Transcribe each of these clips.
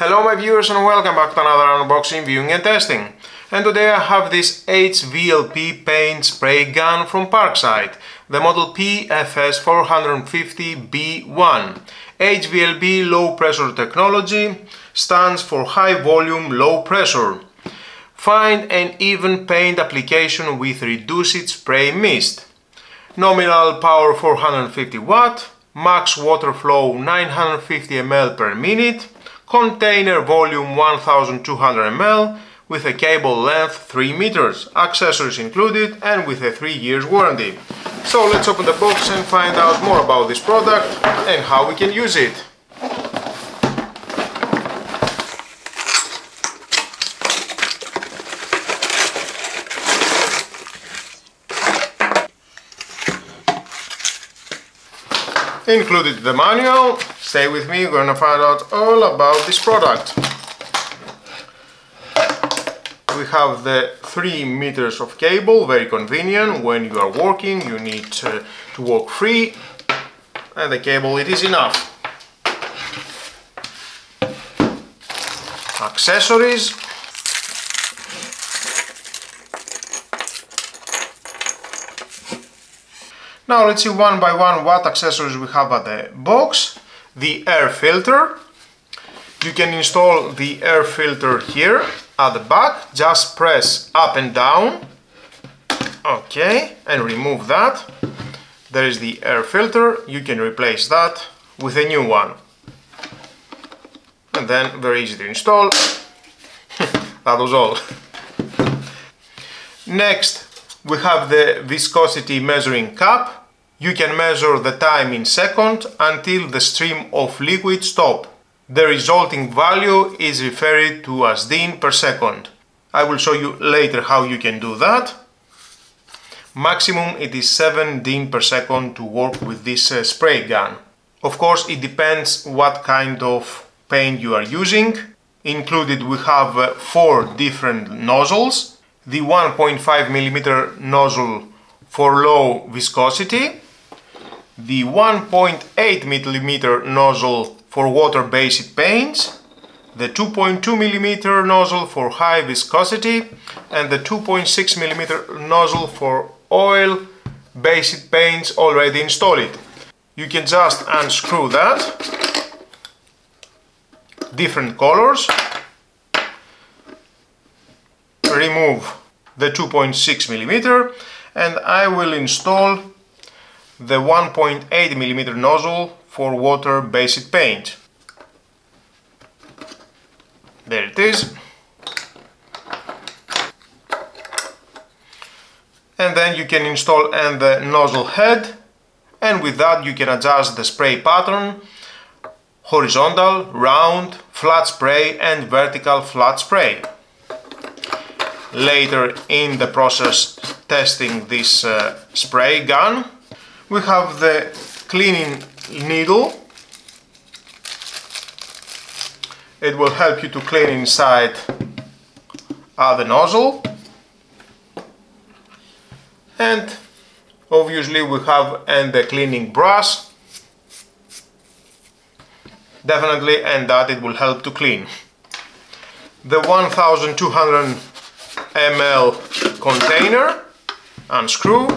Hello my viewers and welcome back to another unboxing, viewing and testing. And today I have this HVLP paint spray gun from Parkside, the model PFS450B1. HVLP low pressure technology stands for high volume low pressure. Find an even paint application with reduced spray mist. Nominal power 450 watt, max water flow 950 ml per minute, container volume 1200 ml with a cable length 3 meters, accessories included and with a 3 years warranty. So let's open the box and find out more about this product and how we can use it. Included the manual. Stay with me, we're gonna find out all about this product. We have the 3 meters of cable, very convenient. When you are working, you need to, to walk free, and the cable it is enough. Accessories, Now let's see one by one what accessories we have at the box. The air filter. You can install the air filter here at the back. Just press up and down. Okay, and remove that. There is the air filter. You can replace that with a new one. And then very easy to install. that was all. Next, we have the viscosity measuring cup you can measure the time in seconds until the stream of liquid stop. The resulting value is referred to as DIN per second. I will show you later how you can do that. Maximum it is 7 DIN per second to work with this uh, spray gun. Of course it depends what kind of paint you are using. Included we have uh, four different nozzles. The 1.5 mm nozzle for low viscosity, the 1.8 mm nozzle for water-based paints, the 2.2 mm nozzle for high viscosity, and the 2.6 mm nozzle for oil-based paints already installed. You can just unscrew that, different colors, remove the 2.6 mm, and I will install the 1.8 mm nozzle for water-based paint. There it is. And then you can install and the nozzle head and with that you can adjust the spray pattern horizontal, round, flat spray and vertical flat spray. Later in the process testing this uh, spray gun we have the cleaning needle. It will help you to clean inside uh, the nozzle. And obviously we have and the cleaning brush. Definitely and that it will help to clean. The 1200 ml container unscrew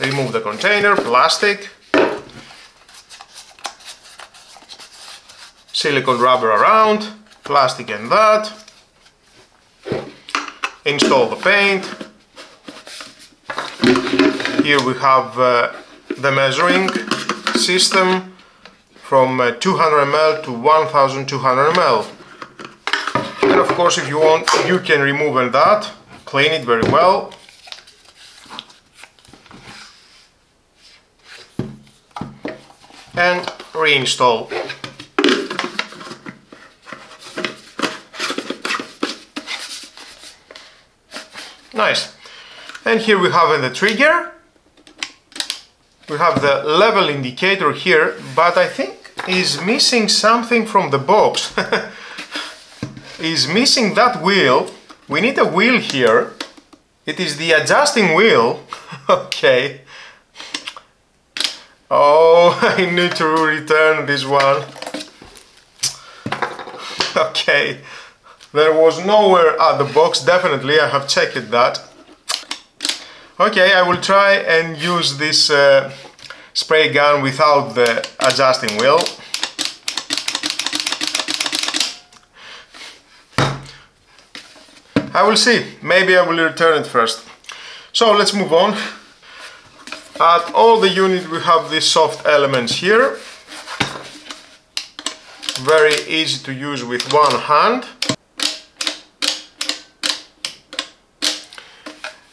remove the container, plastic, silicone rubber around, plastic and that, install the paint, here we have uh, the measuring system from uh, 200 ml to 1200 ml and of course if you want you can remove that. Clean it very well and reinstall. Nice. And here we have the trigger. We have the level indicator here, but I think is missing something from the box. is missing that wheel. We need a wheel here. It is the adjusting wheel. okay. Oh, I need to return this one. okay, there was nowhere at the box, definitely, I have checked that. Okay, I will try and use this uh, spray gun without the adjusting wheel. I will see, maybe I will return it first. So let's move on. At all the unit we have these soft elements here. Very easy to use with one hand.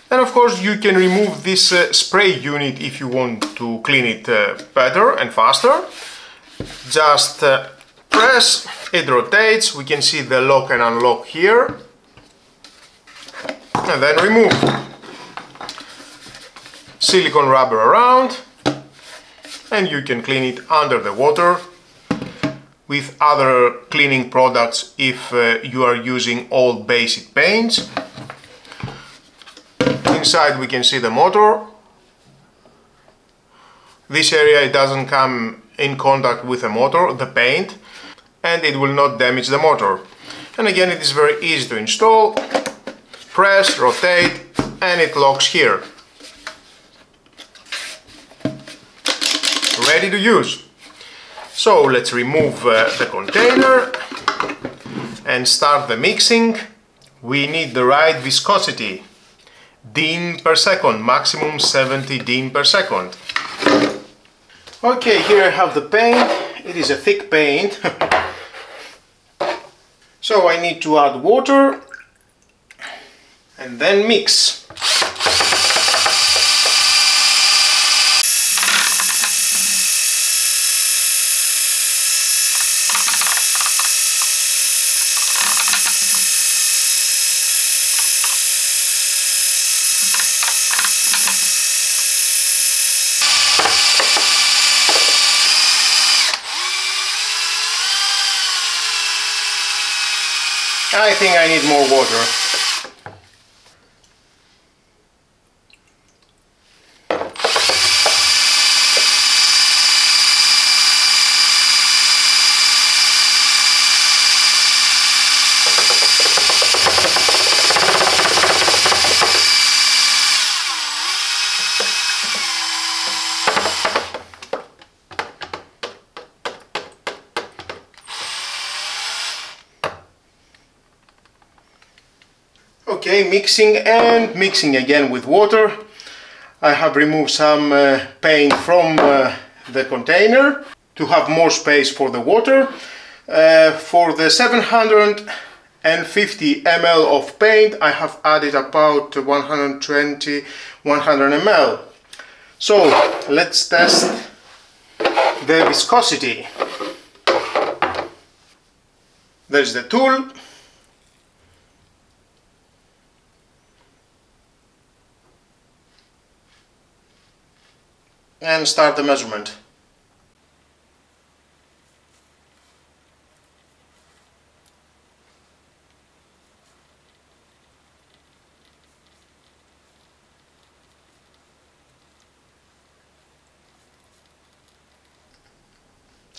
And of course you can remove this uh, spray unit if you want to clean it uh, better and faster. Just uh, press, it rotates, we can see the lock and unlock here. And then remove silicone rubber around and you can clean it under the water with other cleaning products if uh, you are using all basic paints. Inside we can see the motor. This area doesn't come in contact with the motor, the paint, and it will not damage the motor. And again it is very easy to install. Press, rotate, and it locks here. Ready to use. So let's remove uh, the container and start the mixing. We need the right viscosity, DIN per second, maximum 70 DIN per second. Okay, here I have the paint. It is a thick paint. so I need to add water and then mix. I think I need more water. Okay, mixing and mixing again with water. I have removed some uh, paint from uh, the container to have more space for the water. Uh, for the 750 ml of paint I have added about 120 100 ml. So let's test the viscosity. There's the tool and start the measurement.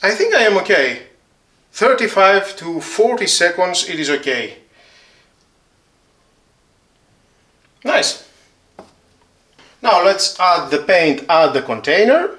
I think I am okay. 35 to 40 seconds it is okay. Nice. Now let's add the paint at the container.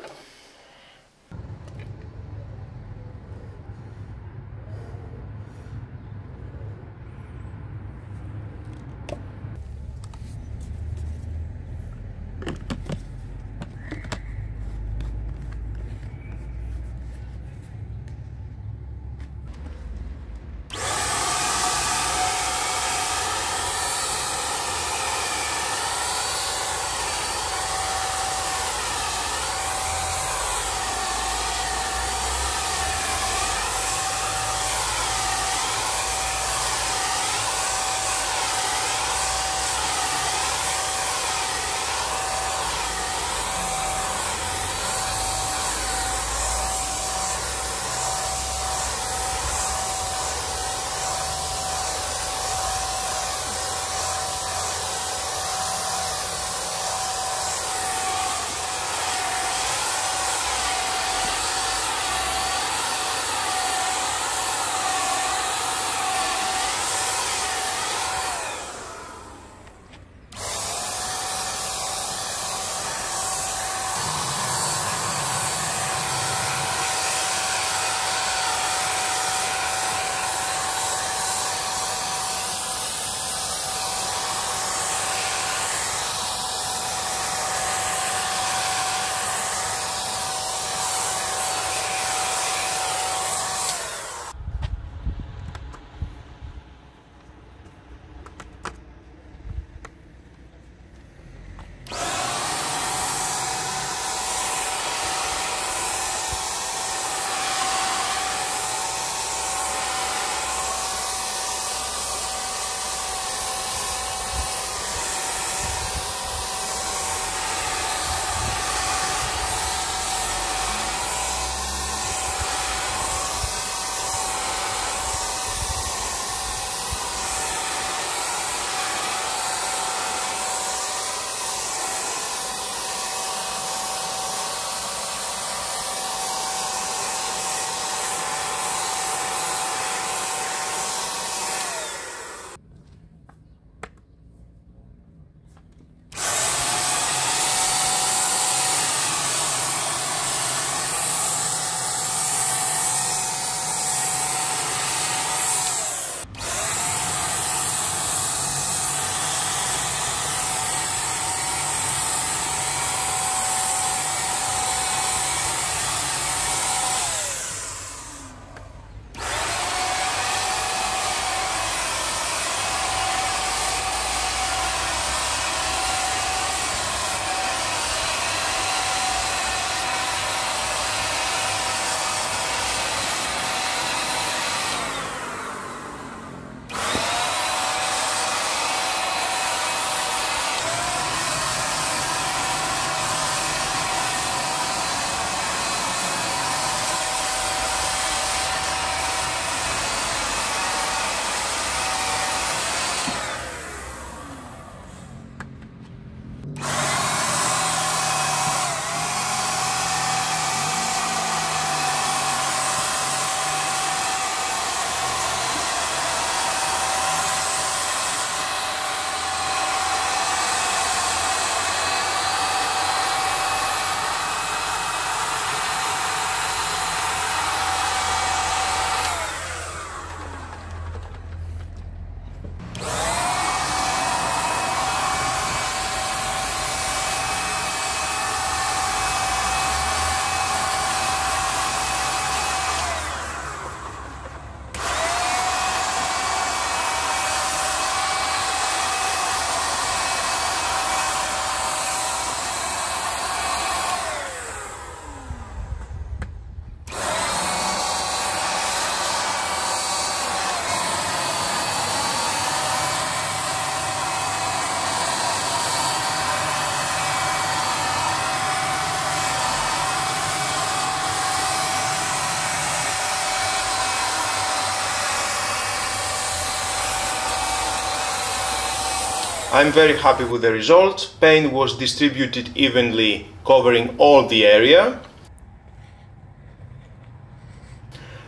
I'm very happy with the results. Paint was distributed evenly covering all the area.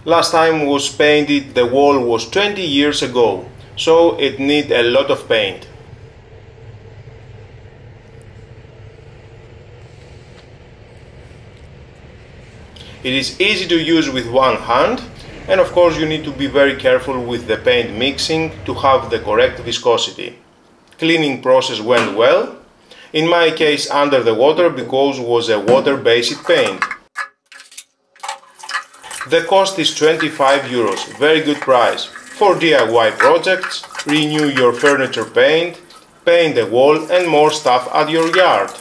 Last time was painted the wall was 20 years ago, so it need a lot of paint. It is easy to use with one hand and of course you need to be very careful with the paint mixing to have the correct viscosity. Cleaning process went well, in my case under the water because was a water-based paint. The cost is 25 euros, very good price. For DIY projects, renew your furniture paint, paint the wall and more stuff at your yard.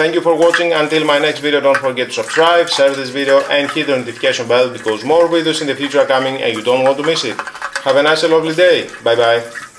Thank you for watching. Until my next video, don't forget to subscribe, share this video and hit the notification bell because more videos in the future are coming and you don't want to miss it. Have a nice and lovely day. Bye bye.